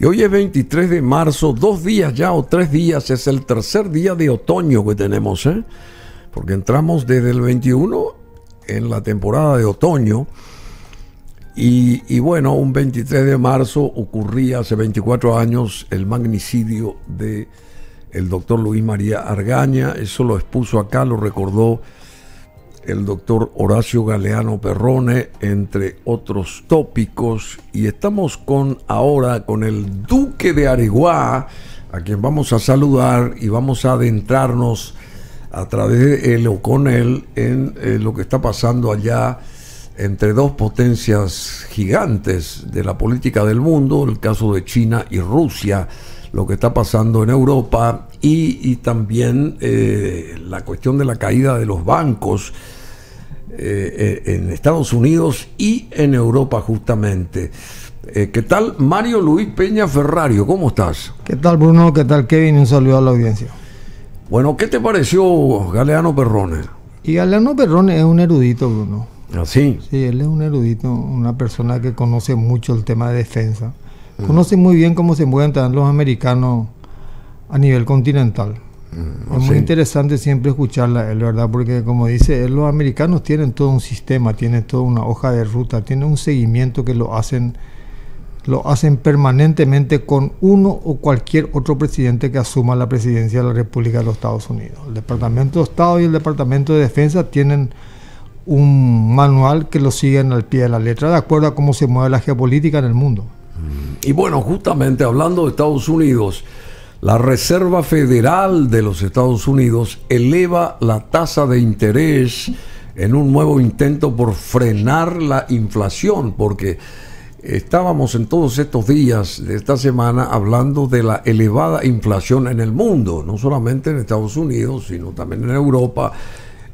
Y hoy es 23 de marzo, dos días ya o tres días, es el tercer día de otoño que tenemos, ¿eh? Porque entramos desde el 21 en la temporada de otoño. Y, bueno, un 23 de marzo ocurría hace 24 años el magnicidio de el doctor Luis María Argaña. Eso lo expuso acá, lo recordó el doctor Horacio Galeano Perrone, entre otros tópicos. Y estamos con ahora con el duque de Areguá, a quien vamos a saludar y vamos a adentrarnos a través de él o con él en eh, lo que está pasando allá entre dos potencias gigantes de la política del mundo, el caso de China y Rusia, lo que está pasando en Europa y, también eh, la cuestión de la caída de los bancos eh, eh, en Estados Unidos y en Europa justamente. ¿Qué tal Mario Luis Peña Ferrario? ¿Cómo estás? ¿Qué tal Bruno? ¿Qué tal Kevin? Un saludo a la audiencia. Bueno, ¿qué te pareció Galeano Perrone? Y Galeano Perrone es un erudito, Bruno. ¿Así? ¿Ah, sí, él es un erudito, una persona que conoce mucho el tema de defensa. Mm. Conoce muy bien cómo se mueven los americanos a nivel continental. Mm, es muy interesante siempre escucharla, él, ¿verdad? Porque como dice él, los americanos tienen todo un sistema, tienen toda una hoja de ruta, tienen un seguimiento que lo hacen lo hacen permanentemente con uno o cualquier otro presidente que asuma la presidencia de la República de los Estados Unidos. El Departamento de Estado y el Departamento de Defensa tienen un manual que lo siguen al pie de la letra, de acuerdo a cómo se mueve la geopolítica en el mundo. Y bueno, justamente hablando de Estados Unidos, la Reserva Federal de los Estados Unidos eleva la tasa de interés en un nuevo intento por frenar la inflación, porque estábamos en todos estos días de esta semana hablando de la elevada inflación en el mundo, no solamente en Estados Unidos, sino también en Europa,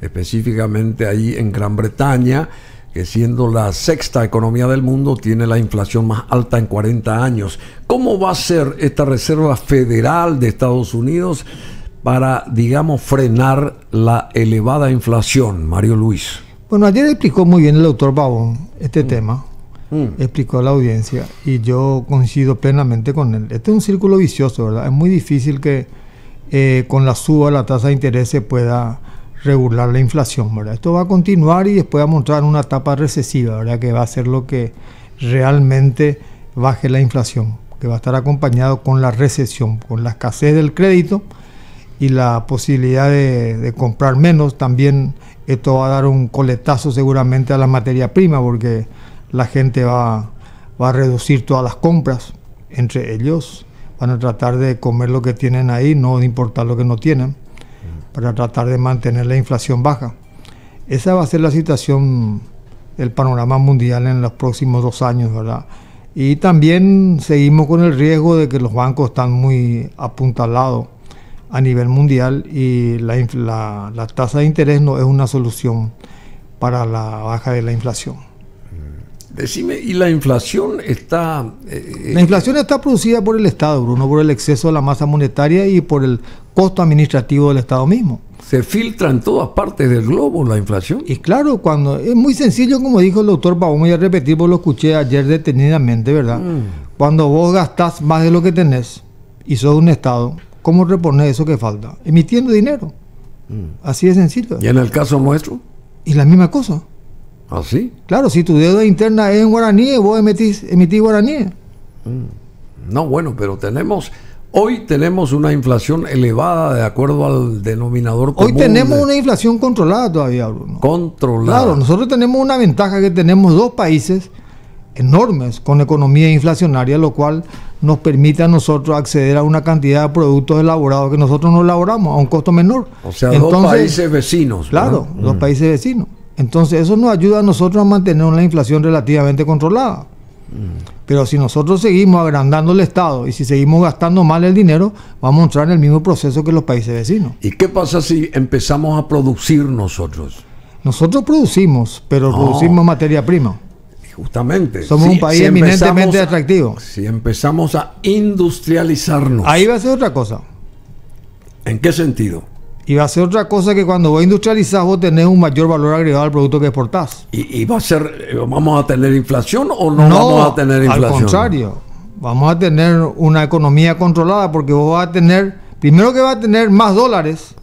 específicamente ahí en Gran Bretaña, que siendo la sexta economía del mundo tiene la inflación más alta en 40 años. ¿Cómo va a ser esta Reserva Federal de Estados Unidos para, digamos, frenar la elevada inflación, Mario Luis? Bueno, ayer explicó muy bien el doctor Babón este mm. tema Mm. explicó a la audiencia, y yo coincido plenamente con él. Este es un círculo vicioso, ¿verdad? Es muy difícil que eh, con la suba de la tasa de interés se pueda regular la inflación, ¿verdad? Esto va a continuar y después va a mostrar una etapa recesiva, ¿verdad? Que va a ser lo que realmente baje la inflación, que va a estar acompañado con la recesión, con la escasez del crédito y la posibilidad de, de comprar menos. También esto va a dar un coletazo seguramente a la materia prima, porque la gente va, a reducir todas las compras, entre ellos van a tratar de comer lo que tienen ahí, no de importar lo que no tienen, para tratar de mantener la inflación baja. Esa va a ser la situación del panorama mundial en los próximos dos años, ¿verdad? Y también seguimos con el riesgo de que los bancos están muy apuntalados a nivel mundial y la, la tasa de interés no es una solución para la baja de la inflación. Decime, ¿y la inflación está...? Eh, la inflación está producida por el Estado, Bruno, por el exceso de la masa monetaria y por el costo administrativo del Estado mismo. ¿Se filtra en todas partes del globo la inflación? Y claro, cuando es muy sencillo, como dijo el doctor Pavón, voy a repetir, porque lo escuché ayer detenidamente, ¿verdad? Mm. Cuando vos gastás más de lo que tenés y sos un Estado, ¿cómo repones eso que falta? Emitiendo dinero. Mm. Así de sencillo. ¿Y en el caso nuestro? Y la misma cosa. ¿Ah, sí? Claro, si tu deuda interna es en guaraní, vos emitís, emitís guaraní. Mm. No, bueno, pero tenemos... Hoy tenemos una inflación elevada de acuerdo al denominador común. Hoy tenemos una inflación controlada todavía, Bruno. Controlada. Claro, nosotros tenemos una ventaja que tenemos dos países enormes con economía inflacionaria, lo cual nos permite a nosotros acceder a una cantidad de productos elaborados que nosotros no elaboramos a un costo menor. O sea, dos países vecinos. Claro, dos mm. países vecinos. Entonces eso nos ayuda a nosotros a mantener una inflación relativamente controlada. Pero si nosotros seguimos agrandando el Estado y si seguimos gastando mal el dinero, vamos a entrar en el mismo proceso que los países vecinos. ¿Y qué pasa si empezamos a producir nosotros? Nosotros producimos, pero producimos materia prima. Justamente. Somos un país eminentemente atractivo. Si empezamos a industrializarnos. Ahí va a ser otra cosa. ¿En qué sentido? Y va a ser otra cosa que cuando vos industrializás vos tenés un mayor valor agregado al producto que exportás. ¿Y, va a ser, vamos a tener inflación o no, vamos a tener inflación? Al contrario, vamos a tener una economía controlada porque vos vas a tener, primero que va a tener más dólares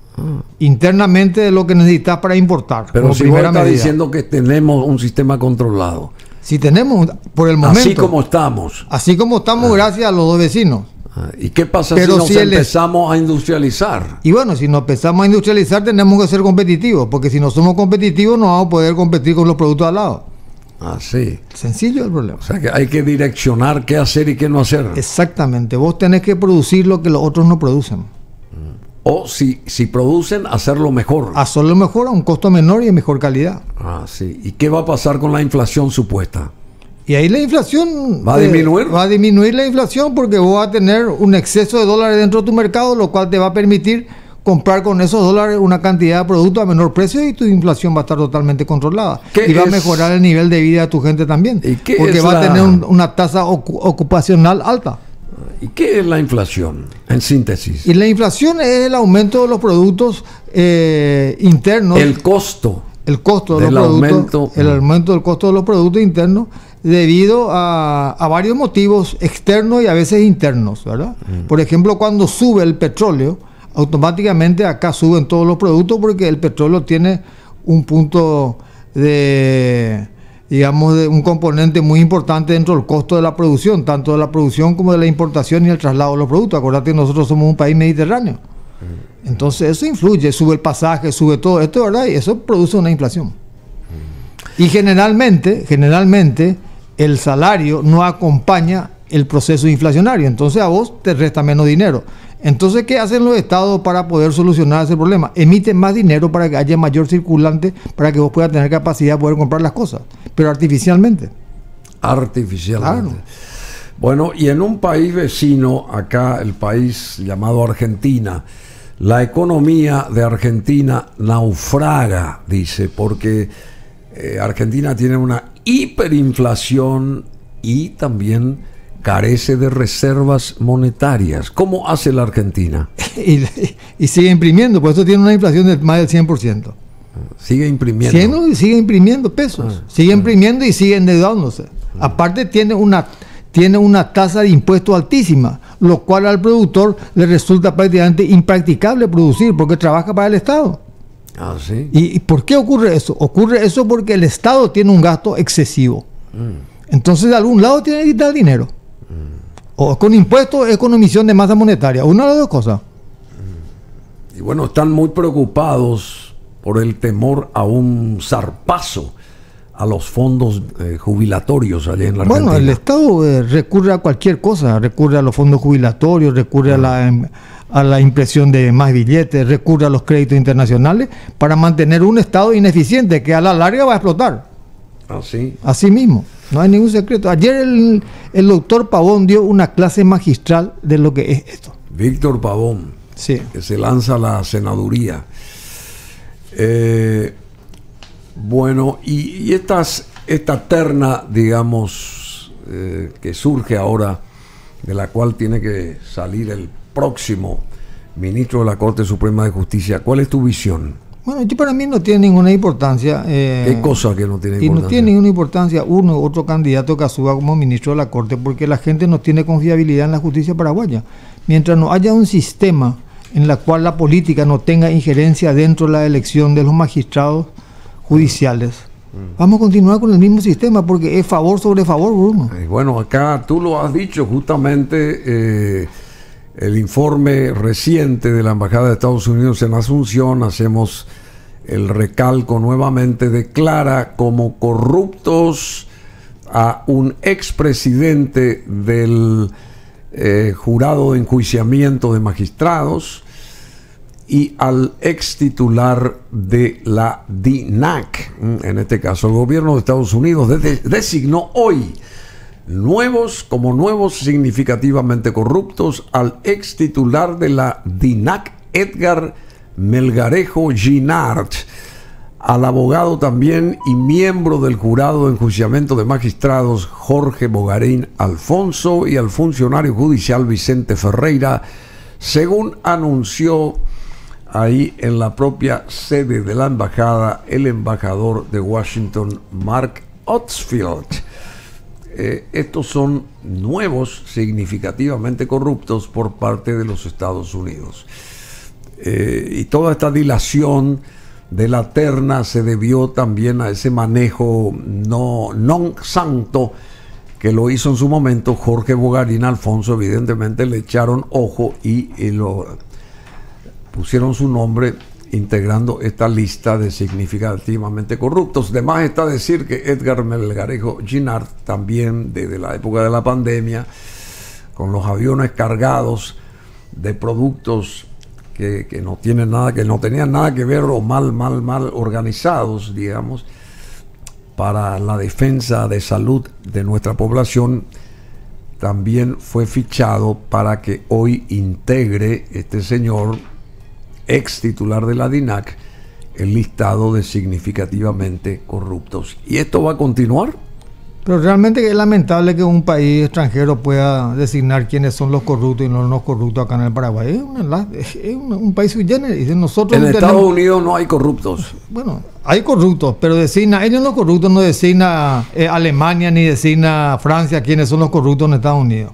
internamente de lo que necesitas para importar. Pero si vos estás diciendo que tenemos un sistema controlado. Si tenemos, por el momento. Así como estamos. Así como estamos, ah. gracias a los dos vecinos. Ah, ¿Y qué pasa si nos empezamos a industrializar? Y bueno, si nos empezamos a industrializar tenemos que ser competitivos, porque si no somos competitivos no vamos a poder competir con los productos al lado. Ah, sí. Sencillo el problema. O sea que hay que direccionar qué hacer y qué no hacer. Exactamente. Vos tenés que producir lo que los otros no producen. O si, si producen, hacerlo mejor. Hacerlo mejor a un costo menor y de mejor calidad. Ah, sí. ¿Y qué va a pasar con la inflación supuesta? Y ahí la inflación... ¿Va a disminuir? va a disminuir la inflación porque vos vas a tener un exceso de dólares dentro de tu mercado, lo cual te va a permitir comprar con esos dólares una cantidad de productos a menor precio y tu inflación va a estar totalmente controlada. Y va a mejorar el nivel de vida de tu gente también. porque va a tener una tasa ocupacional alta. ¿Y qué es la inflación, en síntesis? Y la inflación es el aumento de los productos eh, internos. El costo. El costo de los productos. El aumento del costo de los productos internos debido a, varios motivos externos y a veces internos, ¿verdad? Mm. Por ejemplo, cuando sube el petróleo, automáticamente acá suben todos los productos porque el petróleo tiene un punto de digamos, de un componente muy importante dentro del costo de la producción, tanto de la producción como de la importación y el traslado de los productos. Acuérdate que nosotros somos un país mediterráneo. Entonces eso influye, sube el pasaje, sube todo esto, ¿verdad? Y eso produce una inflación. Y generalmente, generalmente, el salario no acompaña el proceso inflacionario. Entonces a vos te resta menos dinero. Entonces, ¿qué hacen los estados para poder solucionar ese problema? Emiten más dinero para que haya mayor circulante, para que vos puedas tener capacidad de poder comprar las cosas, pero artificialmente. Artificialmente. Bueno, y en un país vecino, acá el país llamado Argentina, la economía de Argentina naufraga, dice, porque eh, Argentina tiene una hiperinflación y también carece de reservas monetarias. ¿Cómo hace la Argentina? y, sigue imprimiendo, por eso tiene una inflación de más del 100%. Sigue imprimiendo. Sigue, sigue imprimiendo pesos, ah. sigue imprimiendo y sigue endeudándose. Ah. Aparte tiene una, tiene una tasa de impuesto altísima, lo cual al productor le resulta prácticamente impracticable producir porque trabaja para el Estado. Ah, ¿sí? ¿Y, por qué ocurre eso? Ocurre eso porque el Estado tiene un gasto excesivo. Mm. Entonces de algún lado tiene que quitar dinero. O con impuestos es con emisión de masa monetaria. Una de las dos cosas. Y bueno, están muy preocupados por el temor a un zarpazo a los fondos eh, jubilatorios allá en la Bueno, el Estado eh, recurre a cualquier cosa, recurre a los fondos jubilatorios, recurre a, la, em, a la impresión de más billetes, recurre a los créditos internacionales para mantener un Estado ineficiente que a la larga va a explotar. Así. Así mismo. No hay ningún secreto. Ayer el, doctor Pavón dio una clase magistral de lo que es esto. Víctor Pavón, sí. que se lanza a la senaduría. Eh, bueno, y, esta terna, digamos, eh, que surge ahora, de la cual tiene que salir el próximo ministro de la Corte Suprema de Justicia, ¿cuál es tu visión? Bueno, yo para mí no tiene ninguna importancia. Eh, ¿Qué cosa que no tiene importancia? Y no tiene ninguna importancia uno u otro candidato que suba como ministro de la Corte, porque la gente no tiene confiabilidad en la justicia paraguaya. Mientras no haya un sistema en el cual la política no tenga injerencia dentro de la elección de los magistrados judiciales, mm. vamos a continuar con el mismo sistema, porque es favor sobre favor, Bruno. bueno, acá tú lo has dicho justamente. Eh, el informe reciente de la Embajada de Estados Unidos en Asunción, hacemos el recalco nuevamente, declara como corruptos a un expresidente del eh, jurado de enjuiciamiento de magistrados y al ex titular de la DINAC. En este caso, el gobierno de Estados Unidos designó hoy nuevos como nuevos significativamente corruptos al ex titular de la DINAC, Edgar Melgarejo Ginard, al abogado también y miembro del jurado de enjuiciamiento de magistrados Jorge Bogarín Alfonso y al funcionario judicial Vicente Ferreira, según anunció ahí en la propia sede de la embajada el embajador de Washington, Mark Otsfield. Eh, estos son nuevos, significativamente corruptos por parte de los Estados Unidos. Eh, y toda esta dilación de la terna se debió también a ese manejo no non santo que lo hizo en su momento Jorge Bogarín Alfonso, evidentemente le echaron ojo y, y lo pusieron su nombre integrando esta lista de significativamente corruptos. De más está decir que Edgar Melgarejo Ginard, también desde la época de la pandemia, con los aviones cargados de productos que, no tienen nada, que no tenían nada que ver o mal, mal, mal organizados, digamos, para la defensa de salud de nuestra población, también fue fichado para que hoy integre este señor ex titular de la DINAC, el listado de significativamente corruptos. ¿Y esto va a continuar? Pero realmente es lamentable que un país extranjero pueda designar quiénes son los corruptos y no los corruptos acá en el Paraguay. Es, un, país que Nosotros en Estados Unidos no hay corruptos. Bueno, hay corruptos, pero designa, ellos los corruptos no designa eh, Alemania ni designa Francia quiénes son los corruptos en Estados Unidos.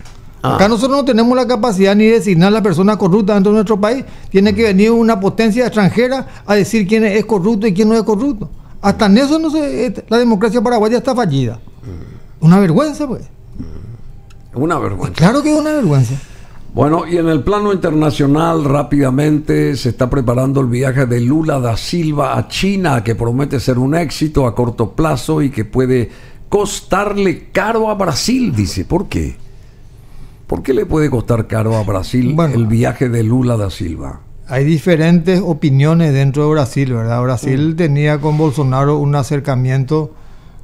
Ah. Acá nosotros no tenemos la capacidad ni de designar a la persona corrupta dentro de nuestro país. Tiene que venir una potencia extranjera a decir quién es corrupto y quién no es corrupto. Hasta en eso no se, eh, la democracia paraguaya está fallida. Mm. Una vergüenza, pues. Mm. Una vergüenza. Claro que es una vergüenza. Bueno, y en el plano internacional rápidamente se está preparando el viaje de Lula da Silva a China, que promete ser un éxito a corto plazo y que puede costarle caro a Brasil, dice. ¿Por qué? ¿Por qué le puede costar caro a Brasil el viaje de Lula da Silva? Hay diferentes opiniones dentro de Brasil, ¿verdad? Brasil tenía con Bolsonaro un acercamiento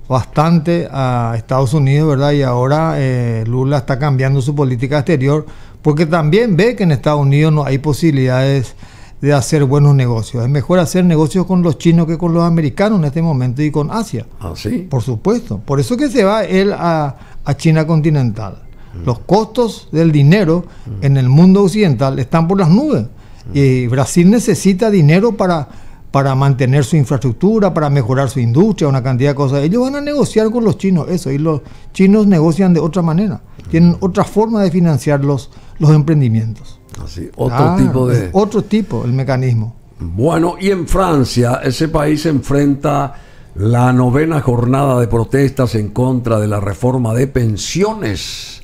bastante a Estados Unidos, ¿verdad? Y ahora eh, Lula está cambiando su política exterior porque también ve que en Estados Unidos no hay posibilidades de hacer buenos negocios. Es mejor hacer negocios con los chinos que con los americanos en este momento y con Asia. ¿Ah, sí? Por supuesto. Por eso que se va él a China continental. Los costos del dinero en el mundo occidental están por las nubes. Y Brasil necesita dinero para, para mantener su infraestructura, para mejorar su industria, una cantidad de cosas. Ellos van a negociar con los chinos eso, y los chinos negocian de otra manera. Tienen otra forma de financiar los, los emprendimientos. Así, otro tipo de... Otro tipo, el mecanismo. Bueno, y en Francia, ese país enfrenta la novena jornada de protestas en contra de la reforma de pensiones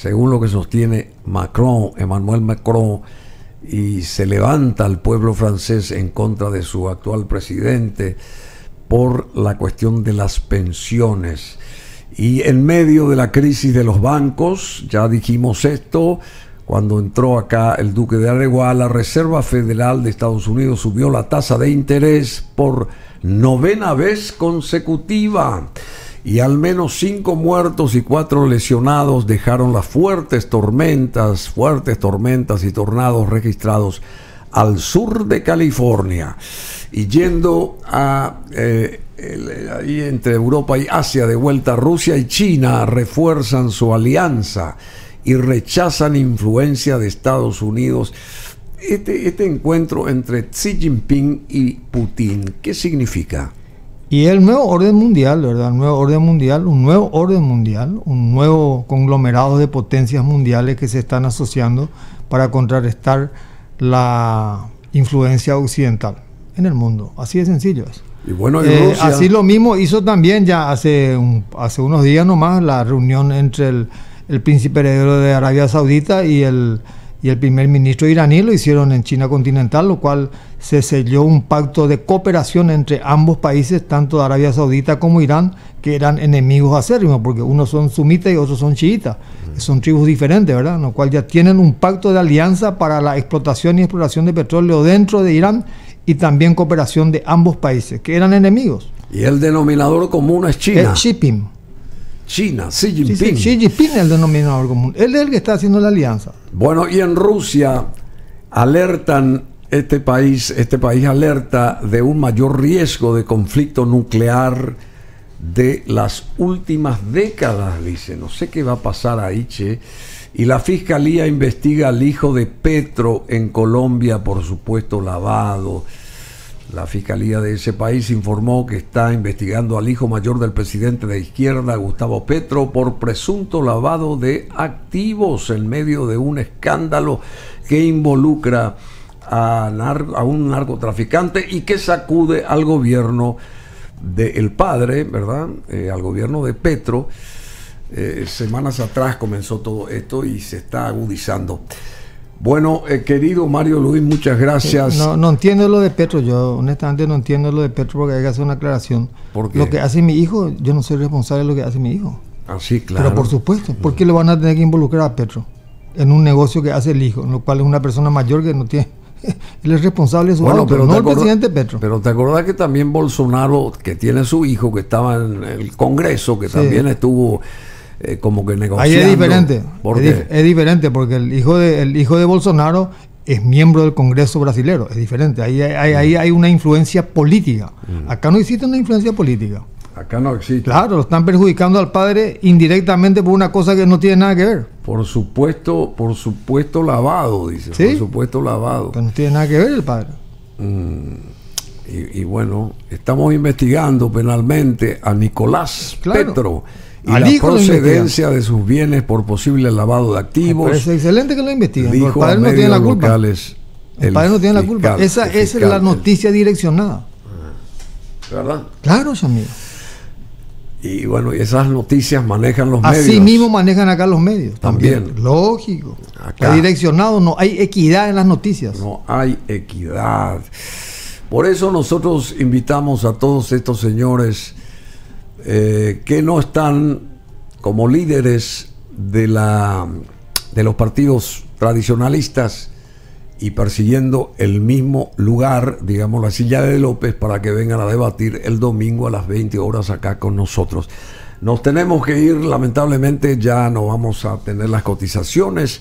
según lo que sostiene Macron, Emmanuel Macron, y se levanta el pueblo francés en contra de su actual presidente por la cuestión de las pensiones. Y en medio de la crisis de los bancos, ya dijimos esto, cuando entró acá el duque de Areguá, la Reserva Federal de Estados Unidos subió la tasa de interés por novena vez consecutiva y al menos cinco muertos y cuatro lesionados dejaron las fuertes tormentas, fuertes tormentas y tornados registrados al sur de California. Y yendo a eh, ahí entre Europa y Asia, de vuelta, Rusia y China refuerzan su alianza y rechazan influencia de Estados Unidos. Este, este encuentro entre Xi Jinping y Putin, ¿qué significa? Y el nuevo orden mundial, ¿verdad? El nuevo orden mundial, un nuevo orden mundial, un nuevo conglomerado de potencias mundiales que se están asociando para contrarrestar la influencia occidental en el mundo. Así de sencillo es. Y bueno, eh, así lo mismo hizo también ya hace, hace unos días nomás la reunión entre el, el príncipe heredero de Arabia Saudita y el y el primer ministro iraní lo hicieron en China continental, lo cual se selló un pacto de cooperación entre ambos países, tanto Arabia Saudita como Irán, que eran enemigos acérrimos, porque unos son sumitas y otros son chiitas. Son tribus diferentes, ¿verdad? Lo cual ya tienen un pacto de alianza para la explotación y exploración de petróleo dentro de Irán y también cooperación de ambos países, que eran enemigos. Y el denominador común es China. Es shipping. China, Xi Jinping. Xi Jinping es el denominador común. Él es el que está haciendo la alianza. Bueno, y en Rusia alertan este país, este país alerta de un mayor riesgo de conflicto nuclear de las últimas décadas, dice. No sé qué va a pasar ahí, che. Y la fiscalía investiga al hijo de Petro en Colombia por supuesto lavado. La fiscalía de ese país informó que está investigando al hijo mayor del presidente de izquierda, Gustavo Petro, por presunto lavado de activos en medio de un escándalo que involucra a, un narcotraficante y que sacude al gobierno del padre, ¿verdad? Eh, al gobierno de Petro. Eh, semanas atrás comenzó todo esto y se está agudizando. Bueno, eh, querido Mario Luis, muchas gracias. No, no entiendo lo de Petro, yo honestamente no entiendo lo de Petro porque hay que hacer una aclaración. Lo que hace mi hijo, yo no soy responsable de lo que hace mi hijo. Así, ah, claro. Pero por supuesto, ¿por qué le van a tener que involucrar a Petro en un negocio que hace el hijo, en lo cual es una persona mayor que no tiene... Él es responsable de su bueno, pero no el presidente Petro. Pero te acordás que también Bolsonaro, que tiene su hijo, que estaba en el Congreso, que también estuvo eh, como que negociando. Ahí es diferente. es, diferente porque el hijo, de, el hijo de Bolsonaro es miembro del Congreso brasilero. Es diferente. Ahí hay, ahí hay una influencia política. Mm. Acá no existe una influencia política. Acá no existe. Claro, lo están perjudicando al padre indirectamente por una cosa que no tiene nada que ver. Por supuesto, por supuesto petro dice. Por supuesto lavado. Que no tiene nada que ver el padre. Mm. Y, bueno, estamos investigando penalmente a Nicolás Petro y la procedencia de sus bienes por posible lavado de activos. es excelente que lo investiguen. el padre no tiene la culpa. el padre no tiene la culpa. Esa, es la noticia direccionada. ¿Verdad? Claro, amigo. Y bueno, esas noticias manejan los medios. Así mismo manejan acá los medios. También. Lógico. Acá. direccionado, no hay equidad en las noticias. No hay equidad. Por eso nosotros invitamos a todos estos señores eh, que no están como líderes de, la, de los partidos tradicionalistas y persiguiendo el mismo lugar, digamos la silla de López, para que vengan a debatir el domingo a las 20 horas acá con nosotros. Nos tenemos que ir, lamentablemente ya no vamos a tener las cotizaciones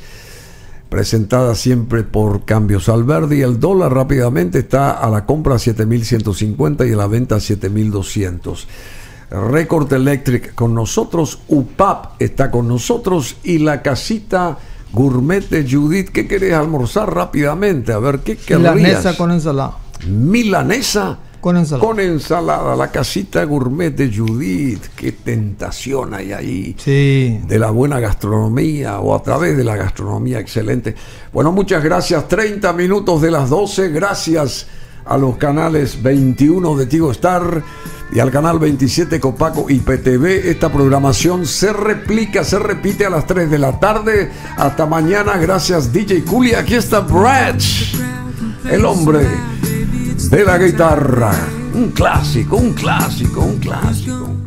presentadas siempre por Cambios al Verde y el dólar rápidamente está a la compra 7.150 y a la venta 7.200. Record Electric con nosotros, UPAP está con nosotros y la casita gourmet de Judith. ¿Qué querés almorzar rápidamente? A ver, ¿qué querrías? Milanesa con ensalada. Milanesa con ensalada. Con ensalada, la casita gourmet de Judith. Qué tentación hay ahí. Sí. De la buena gastronomía o a través de la gastronomía excelente. Bueno, muchas gracias. 30 minutos de las 12. Gracias a los canales 21 de Tigo Star y al canal 27 Copaco y PTV. Esta programación se replica, se repite a las 3 de la tarde. Hasta mañana, gracias DJ Culi. Aquí está Brad, el hombre de la guitarra. Un clásico, un clásico, un clásico.